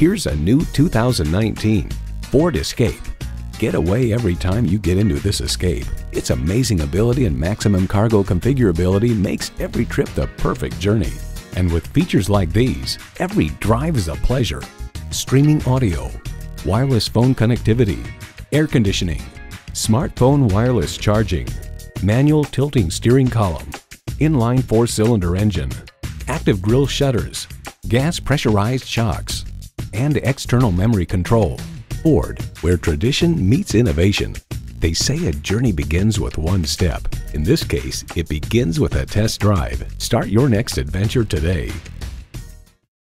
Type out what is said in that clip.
Here's a new 2019 Ford Escape. Get away every time you get into this Escape. Its amazing ability and maximum cargo configurability makes every trip the perfect journey. And with features like these, every drive is a pleasure. Streaming audio, wireless phone connectivity, air conditioning, smartphone wireless charging, manual tilting steering column, inline four-cylinder engine, active grille shutters, gas pressurized shocks, and external memory control. Ford, where tradition meets innovation. They say a journey begins with one step. In this case, it begins with a test drive. Start your next adventure today.